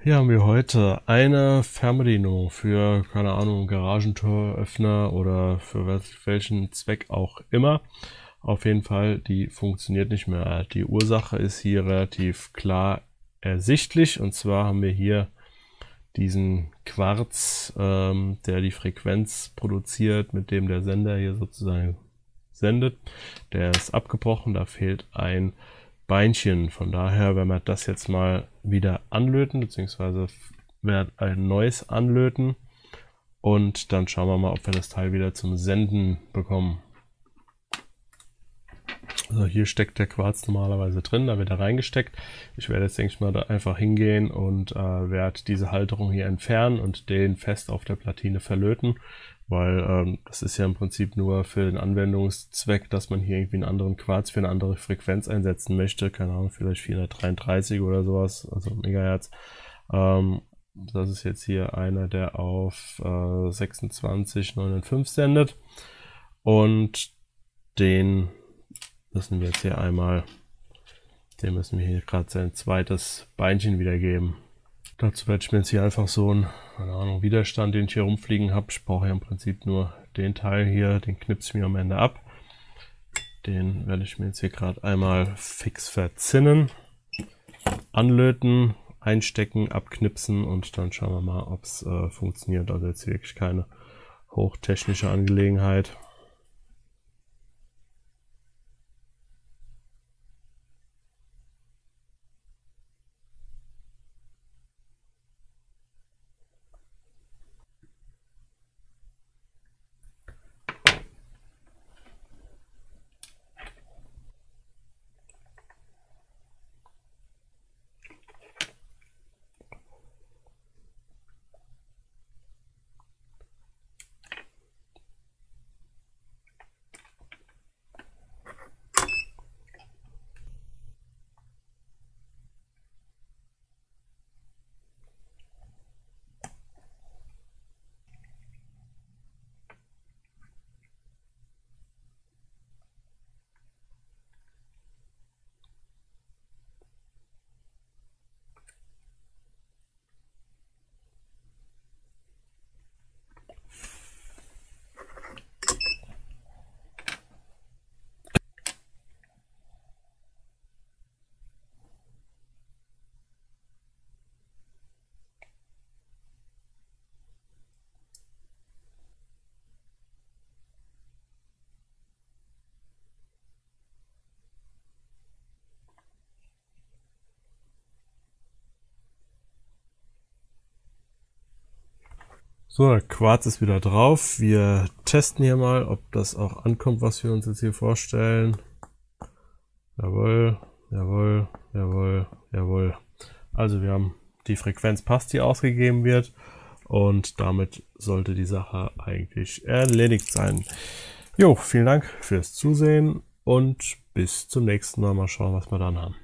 Hier haben wir heute eine Fernbedienung für, keine Ahnung, Garagentoröffner oder für welchen Zweck auch immer. Auf jeden Fall, die funktioniert nicht mehr. Die Ursache ist hier relativ klar ersichtlich und zwar haben wir hier diesen Quarz, ähm, der die Frequenz produziert, mit dem der Sender hier sozusagen sendet. Der ist abgebrochen, da fehlt ein Beinchen. Von daher werden wir das jetzt mal wieder anlöten, beziehungsweise werden ein neues anlöten. Und dann schauen wir mal, ob wir das Teil wieder zum Senden bekommen. Also hier steckt der Quarz normalerweise drin, da wird er reingesteckt. Ich werde jetzt, denke ich mal, da einfach hingehen und äh, werde diese Halterung hier entfernen und den fest auf der Platine verlöten, weil ähm, das ist ja im Prinzip nur für den Anwendungszweck, dass man hier irgendwie einen anderen Quarz für eine andere Frequenz einsetzen möchte. Keine Ahnung, vielleicht 433 oder sowas, also Megahertz. Ähm, das ist jetzt hier einer, der auf äh, 26, 905 sendet. Und den müssen wir jetzt hier einmal, dem müssen wir hier gerade sein zweites Beinchen wiedergeben. Dazu werde ich mir jetzt hier einfach so einen, keine Ahnung, Widerstand, den ich hier rumfliegen habe. Ich brauche ja im Prinzip nur den Teil hier, den knipse ich mir am Ende ab. Den werde ich mir jetzt hier gerade einmal fix verzinnen, anlöten, einstecken, abknipsen und dann schauen wir mal, ob es äh, funktioniert. Also jetzt wirklich keine hochtechnische Angelegenheit. So, der Quarz ist wieder drauf. Wir testen hier mal, ob das auch ankommt, was wir uns jetzt hier vorstellen. Jawohl, jawohl, jawohl, jawohl. Also wir haben die Frequenz passt, die ausgegeben wird. Und damit sollte die Sache eigentlich erledigt sein. Jo, vielen Dank fürs Zusehen und bis zum nächsten Mal. Mal schauen, was wir dann haben.